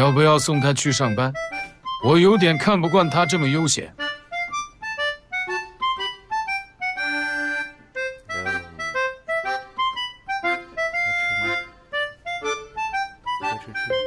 要不要送他去上班？我有点看不惯他这么悠闲。吃吃。